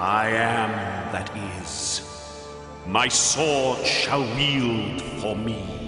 I am that is. My sword shall wield for me.